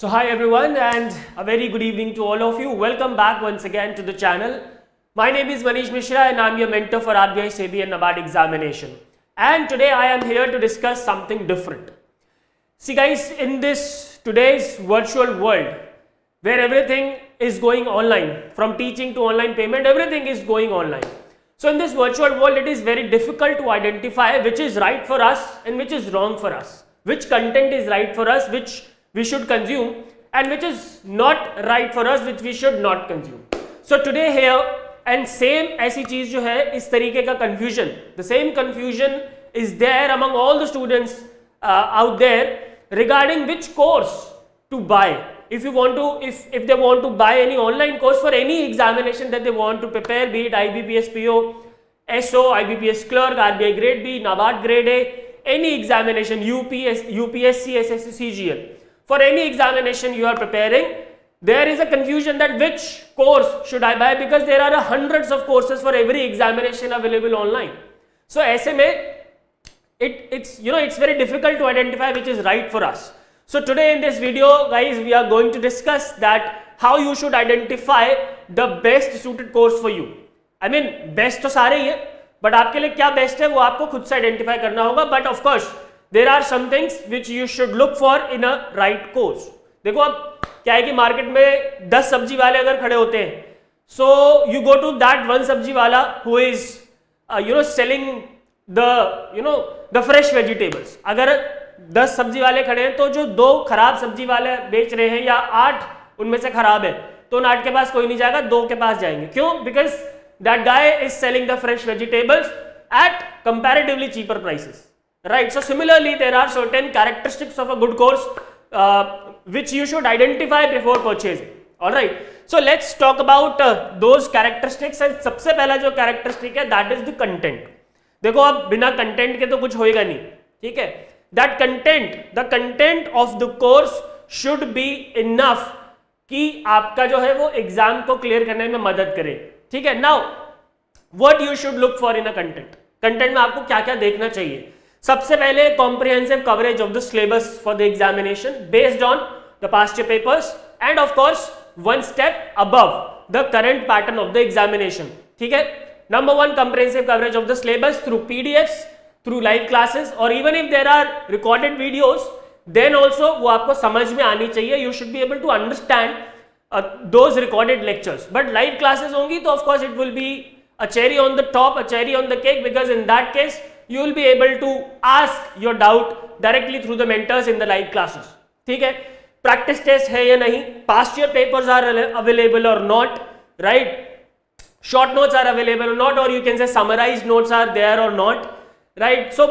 So hi everyone and a very good evening to all of you. Welcome back once again to the channel. My name is Manish Mishra and I'm your mentor for RBI, SEBI and NABARD examination. And today I am here to discuss something different. See guys, in this today's virtual world where everything is going online, from teaching to online payment, everything is going online. So in this virtual world, it is very difficult to identify which is right for us and which is wrong for us. Which content is right for us, which we should consume and which is not right for us, which we should not consume. So today here and same ऐसी चीज जो है इस तरीके का confusion, the same confusion is there among all the students uh, out there regarding which course to buy if you want to if if they want to buy any online course for any examination that they want to prepare be it IBPS PO SO IBPS clerk RBI grade B NABARD grade A any examination UPS UPSC SSC CGL for any examination you are preparing there is a confusion that which course should I buy because there are hundreds of courses for every examination available online so ऐसे में it, it's you know it's very difficult to identify which is right for us. So today in this video guys we are going to discuss that how you should identify the best suited course for you. I mean best तो सारे ही है but आपके लिए क्या best है वो आपको खुद से identify करना होगा but of course there are some things which you should look for in a right course. देखो अब क्या है कि मार्केट में 10 सब्ज़ी वाले अगर खड़े होते हैं so you go to that one sabzi wala is uh, you know selling the you know the fresh vegetables अगर दस सब्ज़ी वाले खड़े हैं तो जो दो खराब सब्ज़ी वाले बेच रहे हैं या आठ उनमें से खराब है तो उन आठ के पास कोई नहीं जाएगा दो के पास जाएँगे। क्यों? Because that guy is selling the fresh vegetables at comparatively cheaper prices right so similarly there are certain characteristics of a good course uh, which you should identify before purchasing all right so let's talk about uh, those characteristics and सबसे पहला जो characteristic है that is the content देखो अब बिना content के तो कुछ होएगा नहीं ठीक है that content the content of the course should be enough कि आपका जो है वो एग्ज़ाम को क्लियर करने में मदद करे ठीक है now what you should look for in a content content में आपको क्या क्या देखना चाहिए सबसे पहले comprehensive coverage of the syllabus for the examination based on the past papers and of course one step up the current pattern of the examination ठीक है? Number one comprehensive coverage of the syllabus through PDF through live classes और even if there are recorded videos then also वो आपको समझ में आनी चाहिए। You should be able to understand those recorded lectures but live classes होंगी तो of course it will be a cherry on the top a cherry on the cake because in that case you will be able to ask your doubt directly through the mentors in the live classes ठीक है? Practice test है या नहीं? Past year papers are available or not right short notes are available or not or you can say summarize notes are there or not right so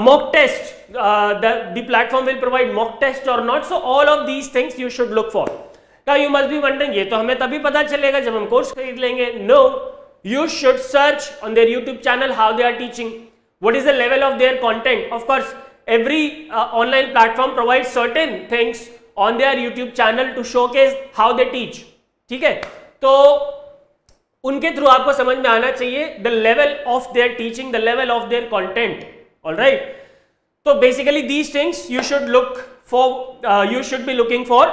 mock test the platform will provide mock test or not so all of these things you should look for का you must be wondering ये तो हमें तभी पता चलेगा जब हम course खरीद लेंगे. No you should search on their YouTube channel how they are teaching what is the level of their content? Of course every uh, online platform provides certain things on their youtube channel to showcase how they teach. ठीक है? तो उनके through आपको समझ में आना चाहिए the level of their teaching the level of their content all तो basically these things you should look for you should be looking for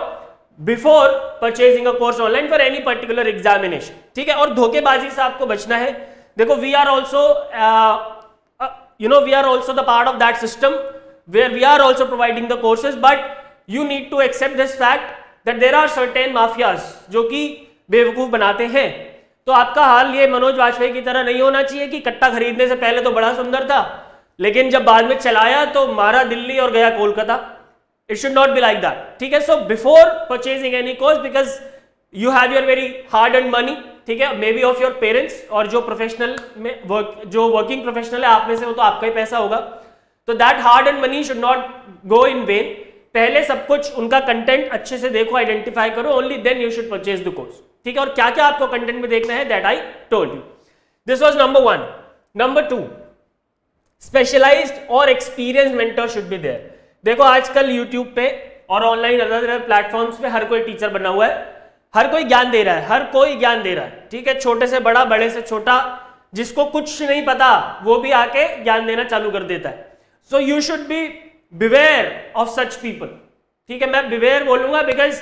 before purchasing a course online for any particular examination ठीक है? और धोखेबाजी से आपको बचना है। देखो we are also you know we are also the part of that system where we are also providing the courses but you need to accept this fact that there are certain mafias जो कि बेवकूफ़ बनाते हैं। तो आपका हाल ये मनोज वाजपेयी की तरह नहीं होना चाहिए कि कट्टा खरीदने से पहले तो बड़ा सुंदर था, लेकिन जब बाद में चलाया तो मारा दिल्ली और गया Kolkata. It should not be like that ठीक है? So before purchasing any course because you have your very hard and money ठीक है may be of your parents और जो प्रोफेशनल में वर्क जो वर्किंग प्रोफेशनल है, आप में से वो तो आपका ही पैसा होगा। तो that hard and money should not go in vain पहले सब कुछ उनका कंटेंट अच्छे से देखो आइडेंटिफाई करो only then you should purchase the course ठीक है, और क्या क्या आपको कंटेंट में देखना है? That I told you this was number one number two specialized और experienced mentor should be there देखो, आजकल यूट्यूब पे और ऑनलाइन अलग अलग प्लेटफॉर्म्स पे हर कोई टीचर बना हुआ है। हर कोई ज्ञान दे रहा है, हर कोई ज्ञान दे रहा है। ठीक है, छोटे से बड़ा, बड़े से छोटा, जिसको कुछ नहीं पता, वो भी आके ज्ञान देना चालू कर देता है। So you should be beware of such people ठीक है, मैं बिवेयर बोलूँगा बिकॉज़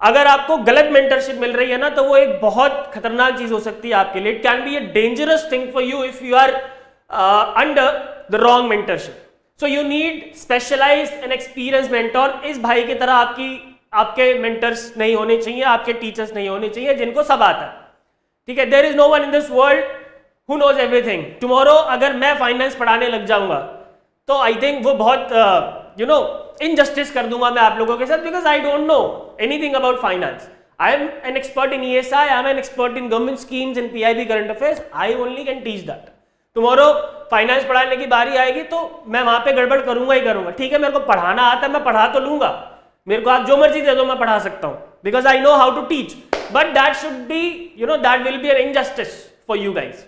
अगर आपको गलत मेंटरशिप मिल रही है ना तो वो एक बहुत खतरनाक चीज़ हो सकती है आपके लिए। It can be a dangerous thing for you if you are under the wrong mentorship so you need specialize and experience mentor इस भाई की तरह आपकी आपके मेंटर्स नहीं होने चाहिए, आपके टीचर्स नहीं होने चाहिए, जिनको सब आता है। ठीक है there is no one in this world who knows everything tomorrow अगर मैं फाइनेंस पढ़ाने लग जाऊँगा तो आई थिंक वो बहुत यू नो इनजस्टिस कर दूँगा मैं आप लोगों के साथ because I don't know anything about finance I am an expert in E S I I am an expert in government schemes in P I B current affairs I only can teach that tomorrow finance पढ़ाने की बारी आएगी तो मैं वहाँ पे गड़बड़ करूँगा ही करूँगा। ठीक है, मेरे को पढ़ाना आता है, मैं पढ़ा तो लूँगा। मेरे को आप जो मर्ज़ी दे दो मैं पढ़ा सकता हूँ। Because I know how to teach but that should be you know that will be an injustice for you guys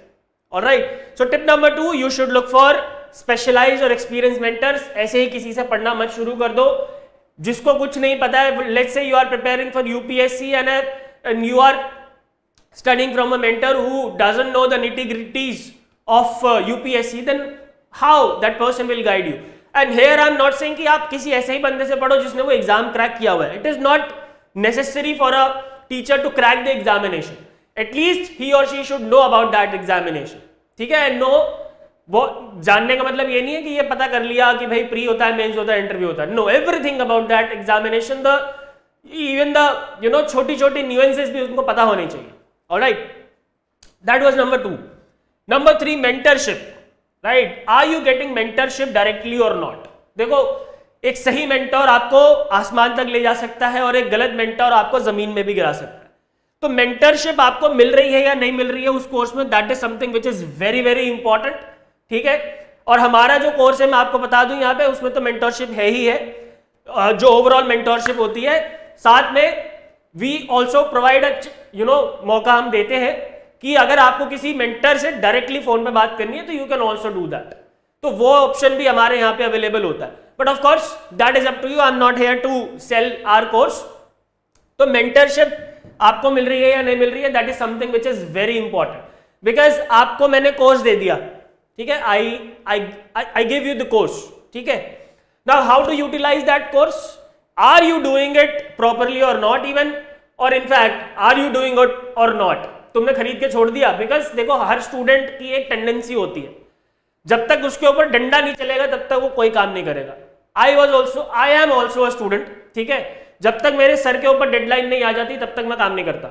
all right so tip number two, you should look for specialize और experience mentors ऐसे ही किसी से पढ़ना मत शुरू कर दो। जिसको कुछ नहीं पता है let's say you are preparing for UPSC and and you are from a mentor who doesn't know the nitty gritties of uh, UPSC then how that person will guide you? And here I'm not saying कि आप किसी ऐसे ही बंदे से पढ़ो जिसने वो exam crack किया हुआ है। It is not necessary for a teacher to crack the examination. At least he or she should know about that examination ठीक है? नो वो जानने का मतलब ये नहीं है कि ये पता कर लिया कि भाई प्री होता है मेंस होता है इंटरव्यू होता है। Know everything about that examination the even the you know छोटी छोटी न्यूएंसेस भी उनको पता होनी चाहिए। All right that was number two number three mentorship right are you getting mentorship directly or not देखो, एक सही मेंटोर आपको आसमान तक ले जा सकता है और एक गलत मेंटोर आपको ज़मीन में भी गिरा सकता है। तो मेंटरशिप आपको मिल रही है या नहीं मिल रही है उस कोर्स में that is something which is very very important ठीक है? और हमारा जो कोर्स है, मैं आपको बता दूँ यहाँ पे, उसमें तो मेंटरशिप है ही है। जो ओवरऑल मेंटरशिप होती है, साथ में we also provide you know मौका हम देते हैं। कि अगर आपको किसी मेंटर से डायरेक्टली फ़ोन पे बात करनी है तो you can also do that तो वो ऑप्शन भी हमारे यहाँ पे अवेलेबल होता है. But of course that is up to you I am not here to sell our course तो मेंटरशिप आपको मिल रही है या नहीं मिल रही है that is something which is very important because आपको मैंने कोर्स दे दिया. ठीक है? I I I give you the course ठीक है? Now how to utilize that course are you doing it properly और नॉट इवन और in fact are you doing it or not तुमने खरीद के छोड़ दिया बिकॉज़ देखो, हर स्टूडेंट की एक टेंडेंसी होती है। जब तक उसके ऊपर डंडा नहीं चलेगा, तब तक वो कोई काम नहीं करेगा। I was also I am also a student ठीक है? जब तक मेरे सर के ऊपर डेडलाइन नहीं आ जाती, तब तक मैं काम नहीं करता।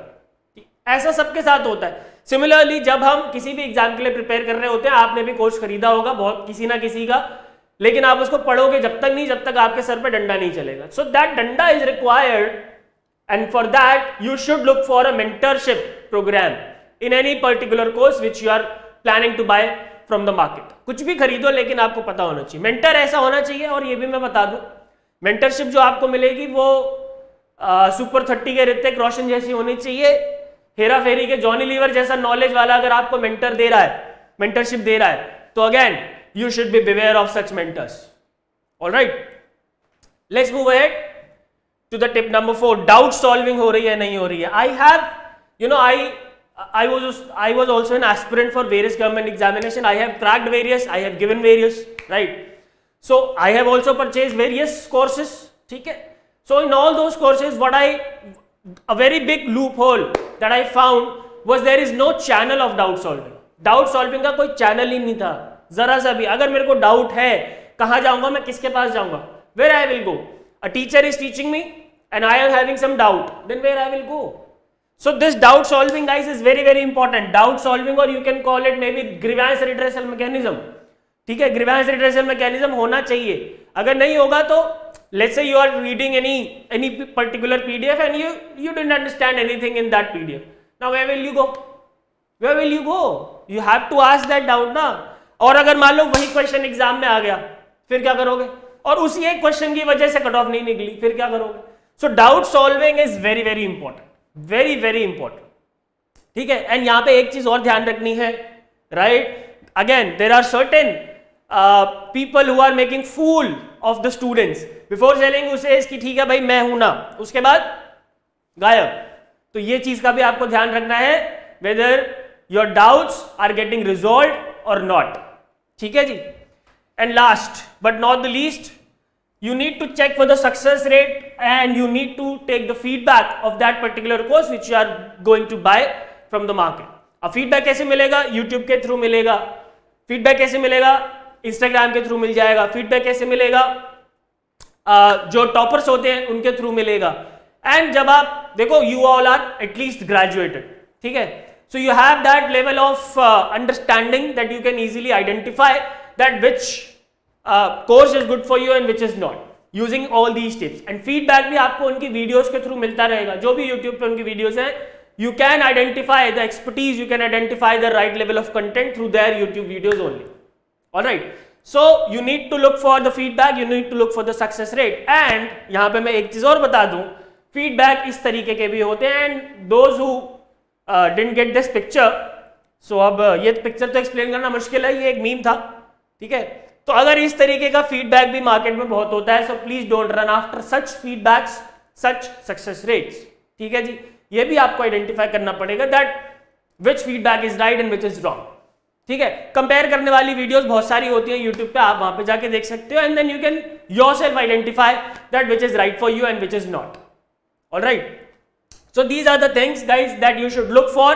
ऐसा सबके साथ होता है। सिमिलरली जब हम किसी भी एग्ज़ाम के लिए प्रिपेयर कर रहे होते हैं, आपने भी कोर्स खरीदा होगा, बहुत, किसी ना किसी का, लेकिन आप उसको पढ़ोगे जब तक नहीं, जब तक आपके सर पर डंडा नहीं चलेगा। So that danda is required and for that you should look for a mentorship program in any particular course which you are planning to buy from the market कुछ भी खरीदो, लेकिन आपको पता होना चाहिए। मेंटर ऐसा होना चाहिए, और ये भी मैं बता दूँ मेंटरशिप जो आपको मिलेगी, वो सुपर थर्टी के ऋतिक रोशन जैसी होनी चाहिए। हेरा फेरी के जॉनी लीवर जैसा नॉलेज वाला अगर आपको मेंटर दे रहा है मेंटरशिप दे रहा है तो again you should be beware of such mentors all right let's move ahead to the tip number four doubt solving हो रही है नहीं हो रही है I have you know I I was I was also an aspirant for various government examination. I have cracked various. I have given various. Right. So I have also purchased various courses. Okay. So in all those courses, what I, a very big loophole that I found was there is no channel of doubt solving. Doubt solving का कोई channel ही नहीं था जरा सा भी अगर मेरे को डाउट है कहाँ जाऊँगा मैं किसके पास जाऊँगा where I will go a teacher is teaching me and I am having some doubt then where I will go so this doubt solving guys is very very important doubt solving or you can call it maybe grievance redressal mechanism ठीक है grievance redressal mechanism होना चाहिए अगर नहीं होगा तो let's say you are reading any any particular pdf and you you didn't understand anything in that pdf now where will you go where will you go you have to ask that doubt ना और अगर मान लो वही question exam में आ गया फिर क्या करोगे और उसी एक क्वेश्चन की वजह से कट ऑफ़ नहीं निकली, फिर क्या करोगे? So doubt solving is very very important very very important ठीक है? एंड यहाँ पे एक चीज़ और ध्यान रखनी है right again there are certain people people are making fool of the students before selling उसे इसकी, ठीक है भाई, मैं हूँ ना। उसके बाद, गायब। तो ये चीज़ का भी आपको ध्यान रखना है whether your doubts are getting resolve और नॉट ठीक है जी? And last but not the least you need to check for the success rate and you need to take the feedback of that particular course which you are going to buy from the market. अब feedback कैसे मिलेगा? YouTube के through मिलेगा। Feedback कैसे मिलेगा? Instagram के through मिल जाएगा। Feedback कैसे मिलेगा? uh, जो टॉपर्स होते हैं उनके थ्रू मिलेगा। एंड जब आप देखो you all are at least graduated ठीक है? So you have that level of understanding that you can easily identify that course is good for you and which is not using all these tips and feedback भी आपको उनकी videos के through मिलता रहेगा। जो भी यूट्यूब पर उनकी वीडियोज़ है you can identify the expertise you can identify the right level of content through their YouTube videos only all right so you need to look for the feedback you need to look for the success rate and यहाँ पर मैं एक चीज़ और बता दू। Feedback इस तरीके के भी होते हैं। And those who don't get this picture so अब, ये पिक्चर तो एक्सप्लेन करना मुश्किल है, ये एक मीम था। ठीक है? तो अगर इस तरीके का फीडबैक भी मार्केट में बहुत होता है so please don't run after such feedbacks such success rates ठीक है जी? ये भी आपको आइडेंटिफाई करना पड़ेगा that which feedback is right and which is wrong ठीक है? कंपेयर करने वाली वीडियोस बहुत सारी होती है यूट्यूब पे, आप वहाँ पे जाके देख सकते हो and then you can yourself identify that which is right for you and which is not all right these are the things, guys, that you should look for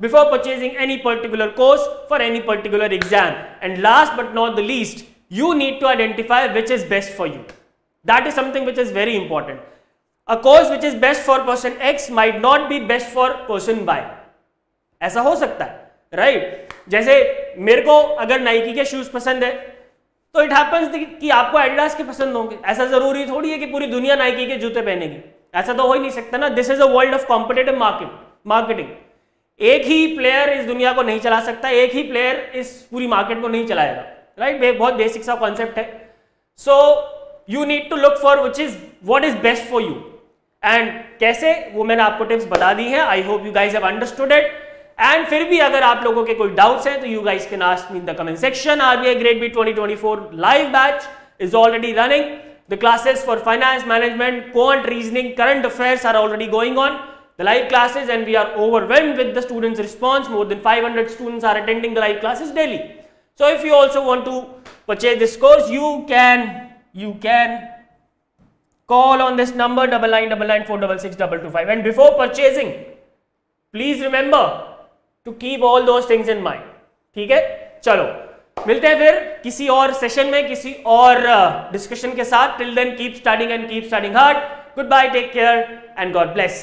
before purchasing any particular course for any particular exam. And last but not the least you need to identify which is best for you. That is something which is very important. A course which is best for person X might not be best for person Y. ऐसा हो सकता है right right? जैसे मेरे को अगर Nike के shoes पसंद है तो इट हैपन्स कि आपको एडिडास के पसंद होंगे ऐसा ज़रूरी थोड़ी है कि पूरी दुनिया नाइकी के जूते पहनेगी ऐसा तो हो ही नहीं सकता ना this is a world of competitive market marketing एक ही प्लेयर इस दुनिया को नहीं चला सकता, एक ही प्लेयर इस पूरी मार्केट को नहीं चलाएगा राइट right? बहुत बेसिक सा कॉन्सेप्ट है. So you need to look for which is what is best for you and कैसे? वो मैंने आपको टिप्स बता दी है. I hope you guys have understood it and फिर भी अगर आप लोगों के कोई डाउट्स हैं तो यू गाइज़ के नास्ट mean the comment section R B I grade B twenty twenty four live batch is already running the classes for finance management quant reasoning current affair are already going on the live classes and we are overwhelmed with the students response more than five hundred students are attending the live classes daily So if you also want to purchase this course, you can you can call on this number double nine double nine four double six double two five. And before purchasing, please remember to keep all those things in mind. ठीक है चलो मिलते हैं फिर किसी और session में किसी और डिस्कशन uh, के साथ till then keep studying and keep studying hard goodbye take care and God bless